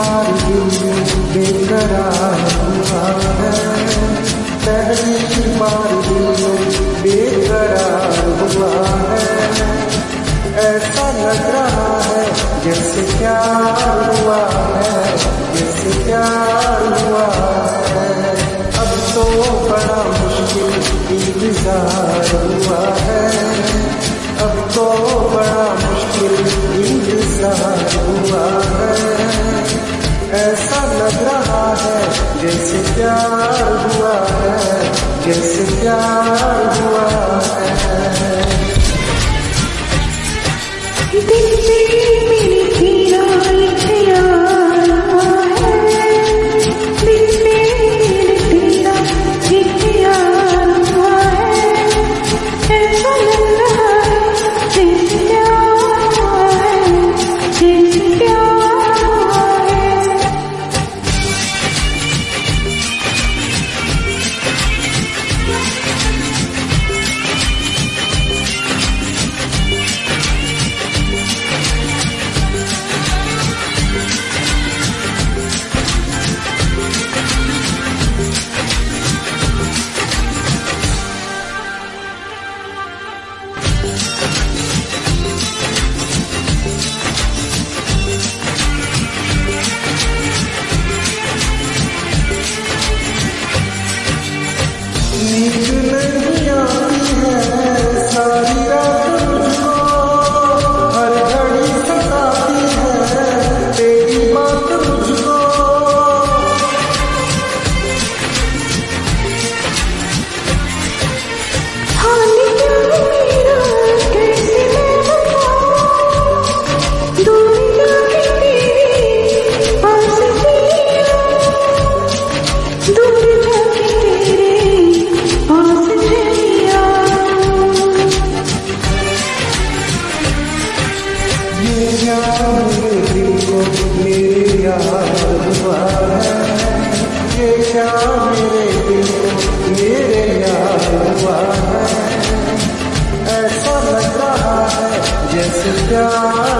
हमारे बेकरार हुआ है। पहले हमारे दिल बेकरार हुआ है ऐसा लग रहा है, जैसे प्यार हुआ है, जैसे प्यार हुआ है। अब तो बड़ा मुश्किल इंतज़ार हुआ है। जैसे प्यार हुआ है जैसे प्यार हुआ है। You. प्यार हुआ है।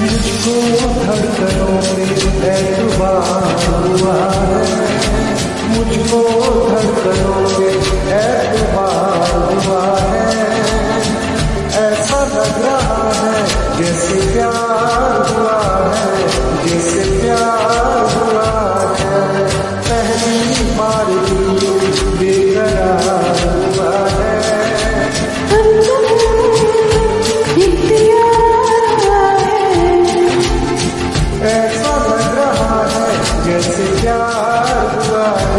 मुझको धड़कनों में एतबार हुआ है, मुझको धड़कनों में एतबार हुआ है। ऐसा लग रहा है जैसे प्यार हुआ है, जैसे प्यार हुआ है। पहली बार ऐसा लग रहा है जैसे प्यार हुआ है।